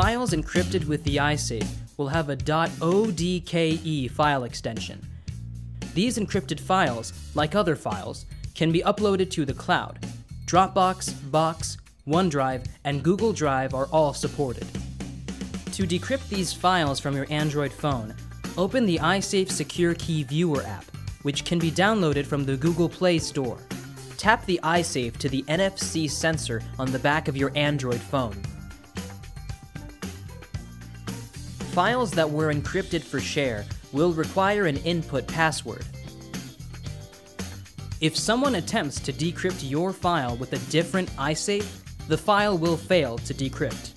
Files encrypted with the iSafe will have a .odke file extension. These encrypted files, like other files, can be uploaded to the cloud. Dropbox, Box, OneDrive, and Google Drive are all supported. To decrypt these files from your Android phone, open the iSafe Secure Key Viewer app, which can be downloaded from the Google Play Store. Tap the iSafe to the NFC sensor on the back of your Android phone. Files that were encrypted for share will require an input password. If someone attempts to decrypt your file with a different iSafe, the file will fail to decrypt.